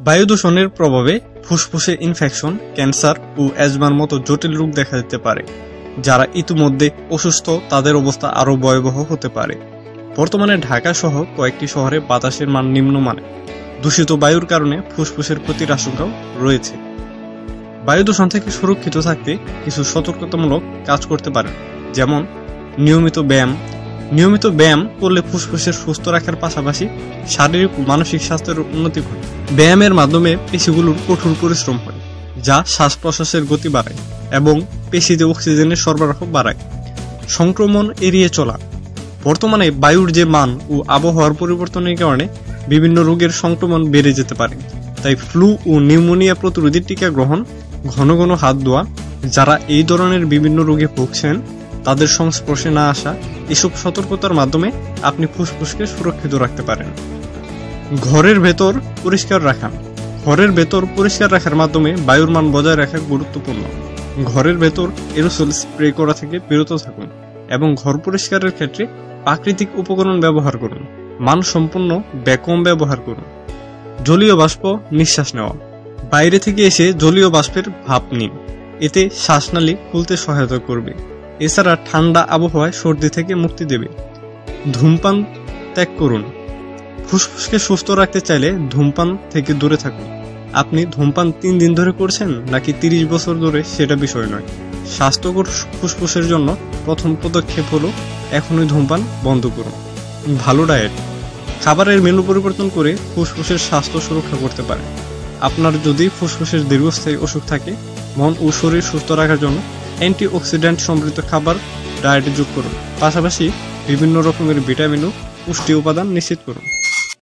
বায়ু দূষণের প্রভাবে ফুসফুসে ইনফেকশন ক্যান্সার ও অ্যাজমার মতো জটিল রোগ দেখা যেতে পারে, যারা ইতিমধ্যে অসুস্থ, তাদের অবস্থা আরও ভয়াবহ হতে পারে। বর্তমানে ঢাকা সহ কয়েকটি শহরে বাতাসের মান নিম্নমানে দূষিত বায়ুর কারণে ফুসফুসের ক্ষতির আশঙ্কাও রয়েছে। বায়ু দূষণ থেকে সুরক্ষিত থাকতে কিছু সতর্কতামূলক কাজ করতে পারেন, যেমন নিয়মিত ব্যায়াম নিয়মিত ব্যায়াম করলে ফুসফুসের সুস্থ রাখার পাশাপাশি শারীরিক ও মানসিক স্বাস্থ্যের উন্নতি ঘটে। ব্যায়ামের মাধ্যমে পেশিগুলোর কঠোর পরিশ্রম হয়, যা শ্বাস প্রশ্বাসের গতি বাড়ায় এবং পেশিতে অক্সিজেনের সরবরাহ বাড়ায়। সংক্রমণ এড়িয়ে চলা। বর্তমানে বায়ুর যে মান ও আবহাওয়ার পরিবর্তনের কারণে বিভিন্ন রোগের সংক্রমণ বেড়ে যেতে পারে। তাই ফ্লু ও নিউমোনিয়া প্রতিরোধী টিকা গ্রহণ, ঘন ঘন হাত ধোয়া, যারা এই ধরনের বিভিন্ন রোগে ভুগছেন তাদের সংস্পর্শে না আসা এসব সতর্কতার মাধ্যমে আপনি ফুসফুসকে সুরক্ষিত রাখতে পারেন। ঘরের ভেতর পরিষ্কার রাখা। ঘরের ভেতর পরিষ্কার রাখার মাধ্যমে বায়ুর মান বজায় রাখা গুরুত্বপূর্ণ। ঘরের ভেতর এরোসল স্প্রে করা থেকে বিরত থাকুন এবং ঘর পরিষ্কারের ক্ষেত্রে প্রাকৃতিক উপকরণ ব্যবহার করুন। মানসম্পন্ন ব্যাকম ব্যবহার করুন। জলীয় বাষ্প নিঃশ্বাস নেওয়া। বাইরে থেকে এসে জলীয় বাষ্পের ভাপ নিন। এতে শ্বাসনালী খুলতে সহায়তা করবে। এছাড়া ঠান্ডা আবহাওয়ায় সর্দি থেকে মুক্তি দেবে। ধূমপান ত্যাগ করুন। ফুসফুসকে সুস্থ রাখতে চাইলে ধূমপান থেকে দূরে থাকুন। আপনি ধূমপান তিন দিন ধরে করছেন নাকি তিরিশ বছর ধরে সেটা বিষয় নয়। স্বাস্থ্যকর ফুসফুসের জন্য প্রথম পদক্ষেপ হলো এখনই ধূমপান বন্ধ করুন। ভালো ডায়েট। খাবারের মেনু পরিবর্তন করে ফুসফুসের স্বাস্থ্য সুরক্ষা করতে পারে আপনার যদি ফুসফুসের দীর্ঘস্থায়ী অসুখ থাকে, মন ও শরীর সুস্থ রাখার জন্য অ্যান্টিঅক্সিডেন্ট সমৃদ্ধ খাবার ডায়েটে যোগ করুন। পাশাপাশি বিভিন্ন রকমের ভিটামিন ও পুষ্টি উপাদান নিশ্চিত করুন।